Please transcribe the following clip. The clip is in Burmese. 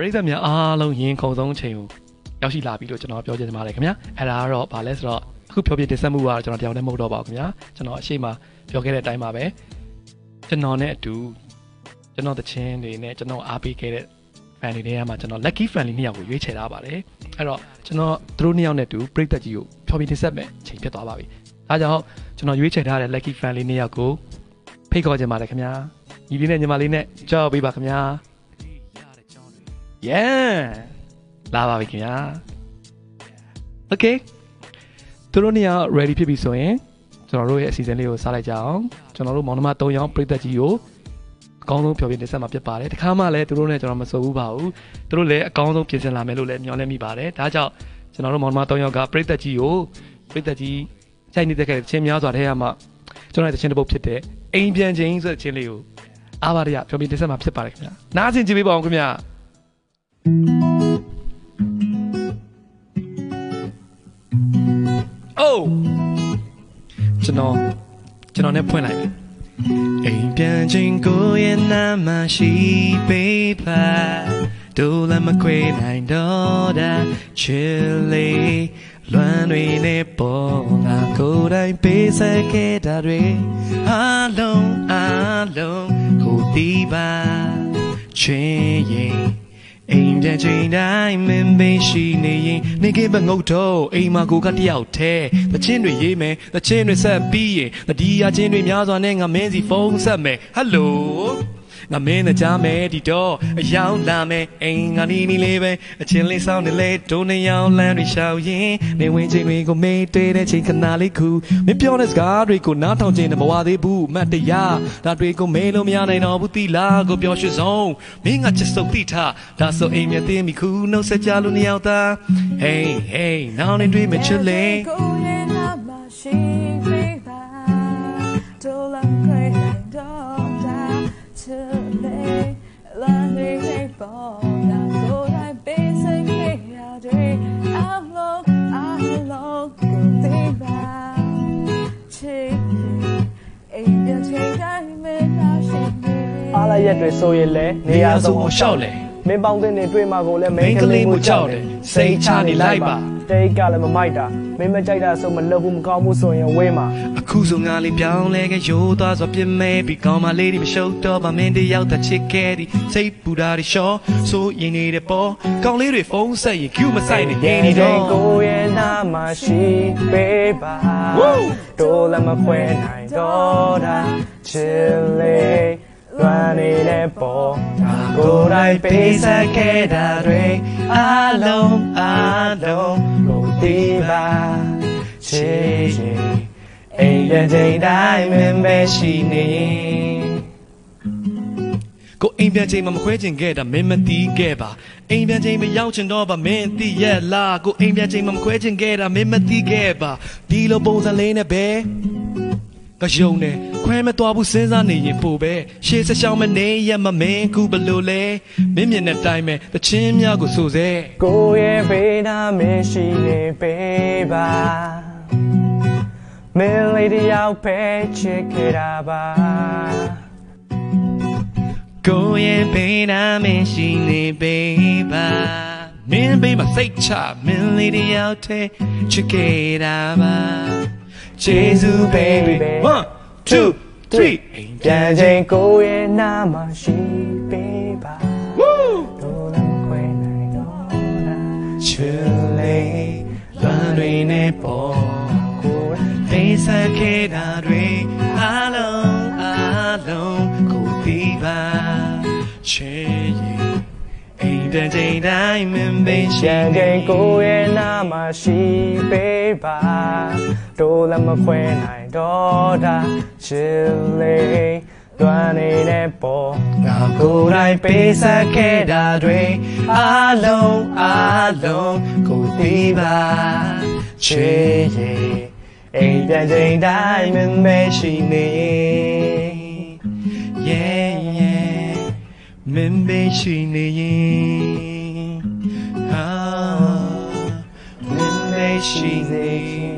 ပရိသတ်များအားလုံးရင်ခုန်ဆုံးချိန်ကိုရောက်ရှိလာပြီလို့ကျွန်တော်ပြောချင်ပါတယ်ခင်ဗျာအဲ့ဒါကတော့ဗာလဲဆိုတော့အခုပြောပြတင်ဆက်မှုကတော့ကျွန်တော်တယောက်တည်းမဟုတ်တော့ပါဘူးခင်ဗျာကျွန်တော်အရှိမပြောခဲ့တဲ့အတိုင်းပါပဲကျွန်တော်နဲ့အတူကျွန်တော်တချင်းတွေနဲ့ကျွန်တော်အားပေးခဲ့တဲ့ fan တွေထဲမှာကျွန်တော် lucky fan လေးနှစ်ယောက်ကိုရွေးချယ်ထားပါတယ်အဲ့တော့ကျွန်တော်သူတို့နှစ်ယောက်နဲ့အတူပရိသတ်ကြီးကိုဖြောပြတင်ဆက်မဲ့ချိန်ဖြစ်သွားပါပြီဒါကြောင့်ကျွန်တော်ရွေးချယ်ထားတဲ့ lucky fan လေးနှစ်ယောက်ကိုဖိတ်ခေါ်ချင်ပါတယ်ခင်ဗျာညီလေးနဲ့ညီမလေးနဲ့ကြောက်ပေးပါခင်ဗျာ yeah လာပါပြီခင်ဗျာ okay သူတို့နေရာ ready ဖြစ်ပြီဆိုရင်ကျွန်တော်တို့ရဲ့အစီအစဉ်လေးကိုစလိုက်ကြအောင်ကျွန်တော်တို့မောင်နှမ၃ယောက်ပြည်သက်ကြီးကိုအကောင်းဆုံးဖြောပြတင်ဆက်မှာဖြစ်ပါတယ်တခါမှလည်းသူတို့နဲ့ကျွန်တော်မဆိုဘူးပါဘူးသူတို့လည်းအကောင်းဆုံးပြင်ဆင်လာမယ်လို့လည်းမျှော်လင့်မိပါတယ်ဒါကြောင့်ကျွန်တော်တို့မောင်နှမ၃ယောက်ကပြည်သက်ကြီးကိုပြည်သက်ကြီးချိန်နေတဲ့ခဲ့တဲ့ချင်းများစွာထဲမှာကျွန်တော်ရဲ့ချင်းတစ်ပုတ်ဖြစ်တဲ့အိမ်ပြန်ချင်းဆိုတဲ့ချင်းလေးကိုအားပါရဖြောပြတင်ဆက်မှာဖြစ်ပါတယ်ခင်ဗျာနားဆင်ကြည့်ပေးပါအောင်ခင်ဗျာ အိုးကျွန်တော်ကျွန်တော်နဲ့ဖွင့်လိုက်ပြီအိမ်ပြန်ခြင်းကိုရဲ့နာမရှိပေးပါဒိုလမခွေနိုင်တော့တာချစ်လေးလွမ်းတွေနဲ့ပေါ်ငါကိုယ်တိုင်ပေးဆက်ခဲ့တာတွေအလုံးအလုံးကိုတီးပါချင်ရင် အိမ်ပြန်ချိန်တိုင်းမင်းပေးရှိနေရင်နေကင်းပငုတ်တော့အိမ်မှာကိုကတယောက်တည်းသချင်းတွေရေးမယ်သချင်းတွေဆက်ပြီးရင်တတိယချင်းတွေများစွာနဲ့ငါမင်းစီဖုန်းဆက်မယ်ဟယ်လို ငါမင်းနဲ့ကြားမယ်ဒီတော့အယောင်လာမယ်အိမ်ငါနီးနီးလေးပဲအချင်းလေးဆောင်နေလေဒုံနေရောင်လမ်းတွေရှောက်ရင်နေဝင်ချိန်တွေကိုမေးတွေ့တဲ့ချိန်ခဏလေးခုမင်းပြောတဲ့စကားတွေကိုနားထောင်ခြင်းနဲ့မဝသေးဘူးအမတ်တရားဒါတွေကိုမေးလို့မရနိုင်တော့ဘူးသီလားကိုပြောရွှေစုံမင်းကချစ်စုပ်တိထားဒါဆိုအိမ်မြသိမိခုနှုတ်ဆက်ကြလို့နေရောက်တာ Hey hey နောင်နေတွေ့မချစ်လေကိုရဲ့နာမရှိ လိုက်ရက်တွေဆိုရင်လည်းနေရာဆုံးအောင်ရှောက်လေမင်းပေါင်းတဲ့နေတွေ့မှာကိုလည်းမိန်းကလေးမှုကြောက်တယ်စိတ်ချနေလိုက်ပါတိတ်ကလည်းမမိုက်တာမင်းမကြိုက်တာဆိုမလုပ်ဘူးမကောင်းဘူးဆိုရင်ဝေးမှာအခုဆိုငါလေးပြောင်းလဲခဲ့ရိုးသွားစွာပြင်းမဲပြီးကောင်းမလေးဒီမရှုပ်တော့ပါမင်းတယောက်သာချစ်ခဲ့ဒီစိတ်ပူတာတွေရှော့ဆိုရင်နေတဲ့ပေါ်ကောင်းလေးတွေဖုန်းဆက်ရင် cue မဆိုင်နဲ့နေနေတော့ကိုရဲ့နာမရှိပေးပါတို့လည်းမခွဲနိုင်တော့တာချစ်လေးလွမ်းနေတဲ့ ပေါ်ကိုယ်တိုင်ပေးဆက်ခဲ့တာတွေအလုံးအလုံးကိုသိပါချစ်ရင်အိမ်ပြန်ချိန်တိုင်းမင်းပဲရှိနေရင်ကိုအိမ်ပြန်ချိန်မှာမခွဲချင်ခဲ့တာမင်းမသိခဲ့ပါအိမ်ပြန်ချိန်မရောက်ချင်တော့ပါမင်းသိရဲ့လားကိုအိမ်ပြန်ချိန်မှာမခွဲချင်ခဲ့တာမင်းမသိခဲ့ပါဒီလိုပုံစံလေးနဲ့ပဲကယုံနဲ့ ခွဲမသွားဘူးစဉ်းစားနေရင်ပို့ပဲရှေးဆက်ရှောင်းမနေရမမင်းကူဘလို့လဲမင်းမြင်တဲ့တိုင်းပဲတချင်းများကိုစိုးစေကိုရဲ့ဘေးနာမရှိနေပေးပါမင်းလေးတယောက်ပဲချစ်ခဲ့တာပါကိုရဲ့ဘေးနာမရှိနေပေးပါမင်းဘေးမှာစိတ်ချမင်းလေးတယောက်တည်းချစ်ခဲ့တာပါ Jesus baby 1 2 3အိမ်ပြပြန်န်ချချိန်င်ကိုရဲ့နာမရှိပေးပါ Woo တို့လည်းမခွဲနိုင်တော့တာချစ်လေးလွမ်းတွေနဲ့ပေါ်ကိုယ်ဖေးဆက်ခဲ့တာတွေအလုံးအလုံးကိုသိပါချစ်ရင် အိမ်ပြန်ချိန်တိုင်းမင်းပဲရှိပြန်ချိန်ကိုရဲ့နာမရှိပေးပါတို့လည်းမခွဲနိုင်တော့တာချစ်လေးတွမ်းနေတဲ့ပေါ်ငါကိုယ်တိုင်ပေးဆက်ခဲ့တာတွေအလုံးအလုံးကိုသိပါချစ်ရင်အိမ်ပြန်ချိန်တိုင်းမင်းမရှိနေ yeah yeah မင်းပဲရှိနေရင်ဟာမင်းပဲရှိနေ